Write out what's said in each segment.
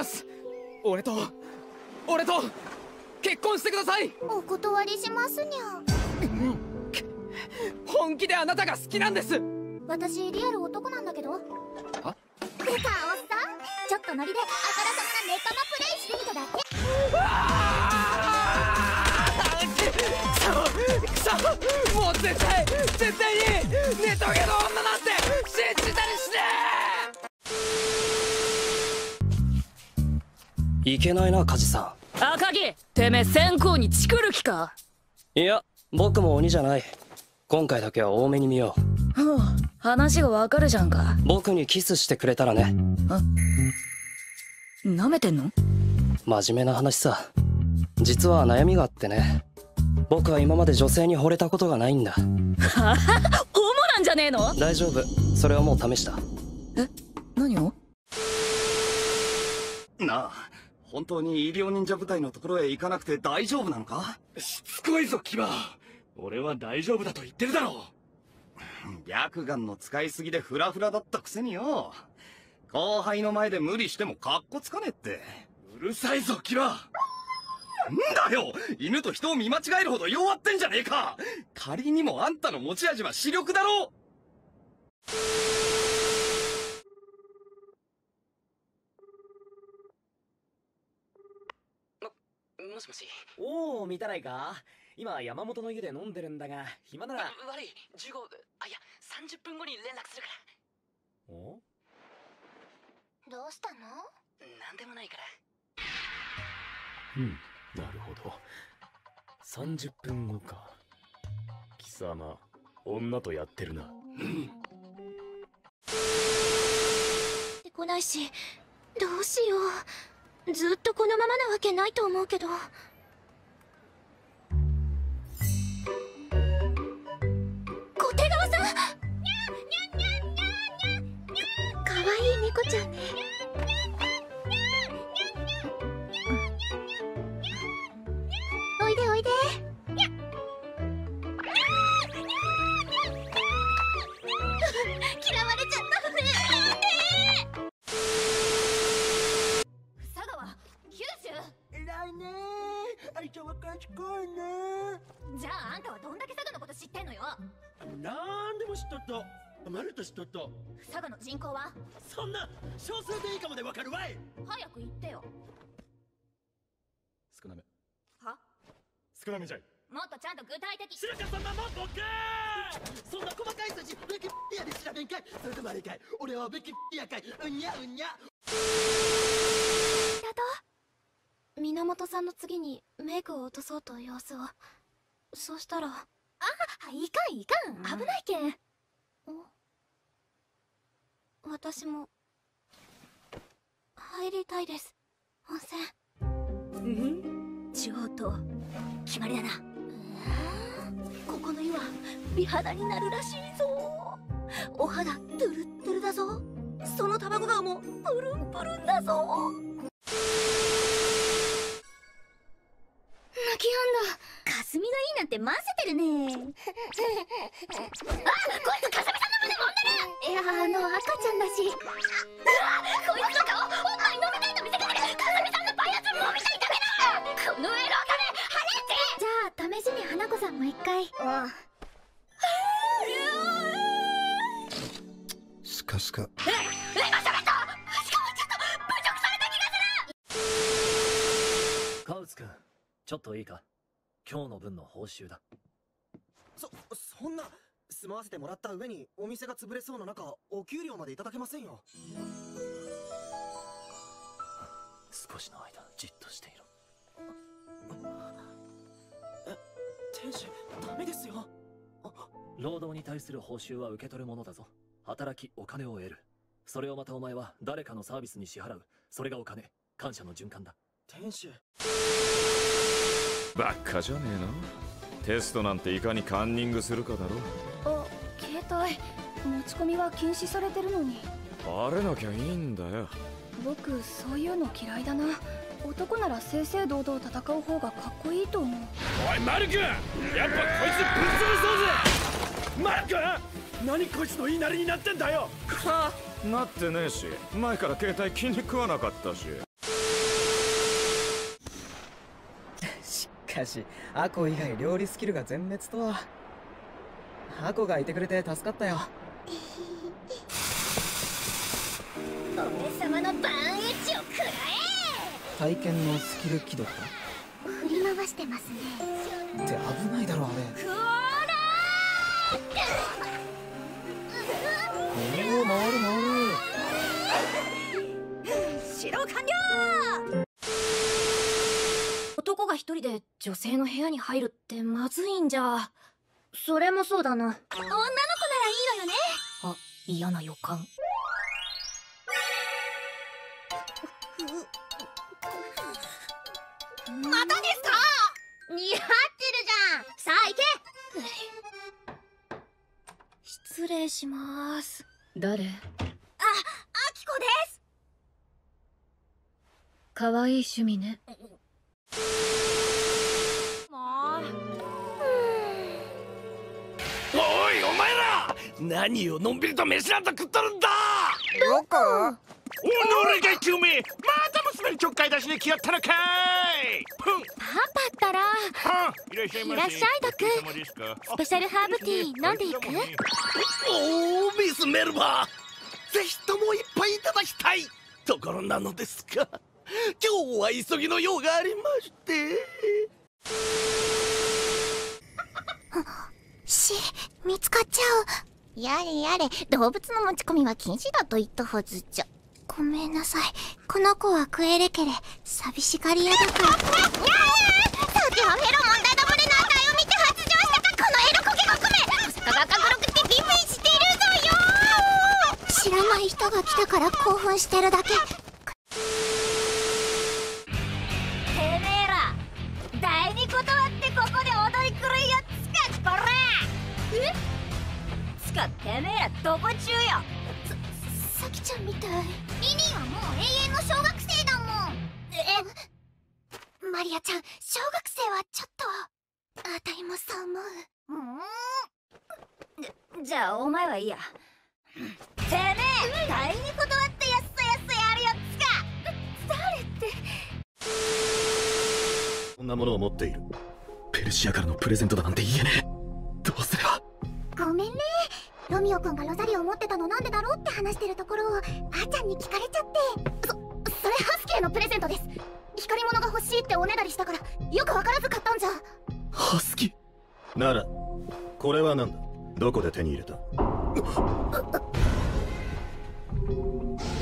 ます。俺と俺と結婚してください。お断りしますにゃ。本気であなたが好きなんです。私リアル男なんだけど。あ出たおっさん。ちょっとノリであからさまなネカマプレイしてみただけ。くそくそもう絶対絶対にネトゲの女いけないな梶さ赤木てめえ先行にチクる気か？んいや僕も鬼じゃない。今回だけは多めに見よう。ふう話がわかるじゃんか。僕にキスしてくれたらね。なめてんの？真面目な話さ。実は悩みがあってね。僕は今まで女性に惚れたことがないんだ。ははホモなんじゃねえの？大丈夫。それはもう試した。何を？なあ本当に医療忍者部隊のところへ行かなくて大丈夫なのか？しつこいぞキバ俺は大丈夫だと言ってるだろ白眼の使いすぎでフラフラだったくせによ。後輩の前で無理してもカッコつかねえって。うるさいぞキバんだよ！犬と人を見間違えるほど弱ってんじゃねえか！仮にもあんたの持ち味は視力だろもし。もしおお見たないか？今山本の家で飲んでるんだが暇なら。悪い。15あいや30分後に連絡するかお？どうしたの？らなんでもないから。うんなるほど。30分後か。貴様女とやってるな。ってこないしどうしようずっとこのままなわけないと思うけど。小手川さん！かわいい猫ちゃんね。まるっと知っとった佐賀の人口は？そんな少数でいいかもでわかるわい。早く言ってよ。少なめ。は？少なめじゃい。もっとちゃんと具体的。白川さんまもボケそんな細かい数字ベキピアで調べんかい。それともあれかい。俺はベキピアかい。うんにゃうんにゃ。だ。と源さんの次にメイクを落とそうと様子を。そうしたら。あいかんいかん。危ないけん。お私も。入りたいです。温泉。うん？上等決まりだな。ここの湯は美肌になるらしいぞ。お肌トゥルットゥルだぞ。その卵がもプルンプルンだぞ。泣き止んだ。霞がいいなんて混ぜてるね。あこいつかすみさんの胸揉んでる。いやあの赤ちゃんだし。うわこいつの顔おっぱい飲みたいと見せかけてかすみさんのパイアス揉みたいだけだこのエロじゃあ試しに花子さんも一回。うんスカスカ。え今喋ったしかもちょっと侮辱された気がする。カウツくんちょっといいか？今日の分の報酬だそ、そんな、住まわせてもらった上にお店が潰れそうな中、お給料までいただけませんよ。少しの間じっとしていろ。え、天使、ダメですよ。労働に対する報酬は受け取るものだぞ。働きお金を得る。それをまたお前は誰かのサービスに支払う。それがお金。感謝の循環だ。天使。ばっかじゃねえの？テストなんていかにカンニングするかだろあ携帯。持ち込みは禁止されてるのに。バレなきゃいいんだよ。僕そういうの嫌いだな。男なら正々堂々戦う方がかっこいいと思う。おいマルク！やっぱこいつぶっ潰そうぜ！マルク！何こいつの言いなりになってんだよ！はなってねえし。前から携帯気に食わなかったししかしアコ以外料理スキルが全滅とは。アコがいてくれて助かったよ。俺様のバーンエッジを食ら体験のスキル起動かえ振り回してますね。って危ないだろあれ。くおらおお回る回る男が一人で女性の部屋に入るってまずいんじゃ。それもそうだな。女の子ならいいのよね。あ嫌な予感。またですか？似合ってるじゃん。さあ行け。失礼します。誰？あ、あきこです。可愛い趣味ね。もおいお前ら！何をのんびりと飯なんか食っとるんだ！どこ？おのれが救命また娘にちょっかい出しに来やったのかい！パパったらはあいらっしゃいませいらっしゃいドクスペシャルハーブティー飲んでいく？おおミスメルバー。ぜひとも一杯いただきたい。ところなのですが今日は急ぎの用がありまして。し、見つかっちゃう。やれやれ動物の持ち込みは禁止だと言ったはずじゃ。ごめんなさい。この子はクエレケレ寂しがり屋だからさてはフェロモンダダブルの値を見て発情したかこのエロコケコクメ小坂が赤黒くてビンビンしてるぞよ知らない人が来たから興奮してるだけどこ中よ。ささきちゃんみたい。リリーはもう永遠の小学生だもん。えマリアちゃん小学生はちょっとあたいもそう思う。じゃあお前はいいや。てめえ第二断ってやっさやっさやるやつか。誰って。こんなものを持っている。ペルシアからのプレゼントだなんて言えねえ。どうすればくんがロザリオを持ってたのなんでだろうって話してるところをあーちゃんに聞かれちゃって。そそれハスキーのプレゼントです。光り物が欲しいっておねだりしたからよくわからず買ったんじゃ。ハスキならこれは何だ？どこで手に入れた？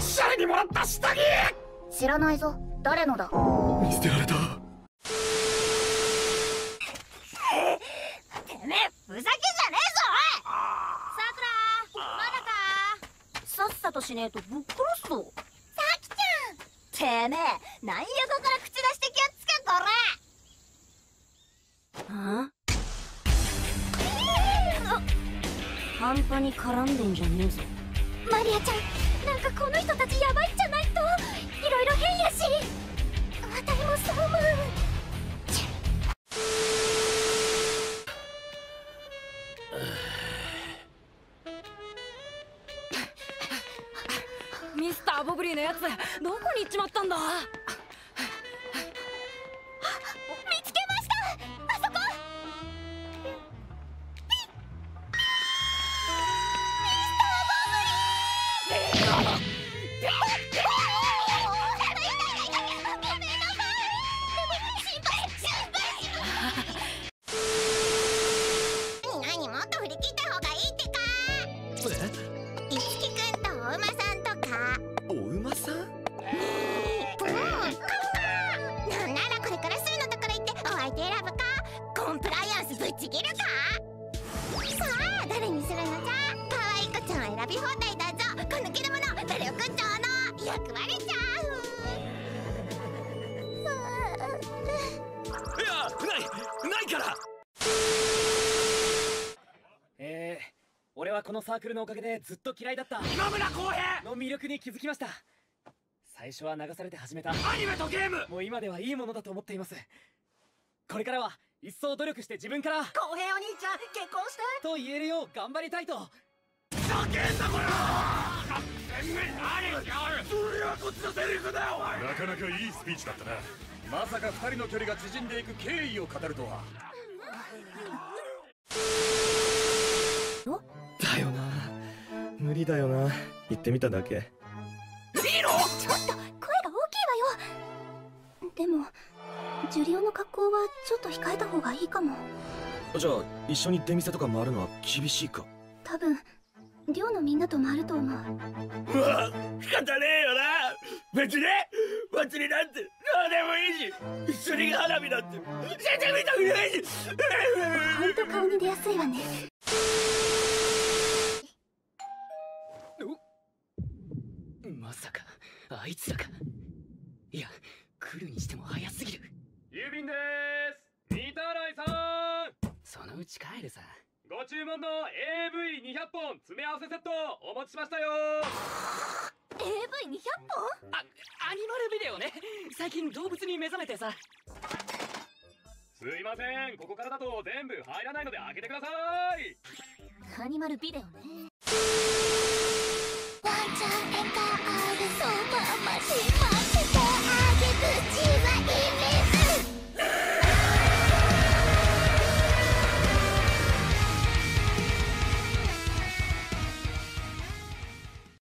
シャレにもらった下着！知らないぞ。誰のだ？見捨てられたてめえふざけじゃねえぞおいさくらまだかさっさとしねえとぶっ殺すぞ。さきちゃん。てめえ何横から口出してきやっつかこあ？半端に絡んでんじゃねえぞ。らマリアちゃんなんかこの人たちヤバいんじゃないと。いろいろ変やし。あたいもそう思うのやつどこに行っちまったんだ？ちぎるか？さあ誰にするのじゃ？可愛い子ちゃんは選び放題だぞ。このけるもの努力長の役割じゃいやないないから。えー、俺はこのサークルのおかげでずっと嫌いだった。今村浩平！の魅力に気づきました。最初は流されて始めた。アニメとゲーム！もう今ではいいものだと思っています。これからは一層努力して自分から。公平お兄ちゃん結婚して。と言えるよう頑張りたいと。叫んだこら。てめえ何それはこっちのセリフだよなかなかいいスピーチだったな。まさか二人の距離が縮んでいく経緯を語るとは。だよな。無理だよな。言ってみただけ。ちょっと声が大きいわよ。でもジュリオの格好はちょっと控えた方がいいかも。じゃあ一緒に出店とか回るのは厳しいか？多分寮のみんなと回ると思う。うわ仕方ねえよな。別に祭りなんてどうでもいいし一緒に花火なんて全然見たくないし。ほんと顔に出やすいわね。まさかあいつらか。いや来るにしても早すぎる郵便です。三田新さん。そのうち帰るさ。ご注文の AV200 本詰め合わせセットお持ちしましたよ。AV200 本？あアニマルビデオね。最近動物に目覚めてさ。すいません。ここからだと全部入らないので開けてください。アニマルビデオね。ワンちゃんエン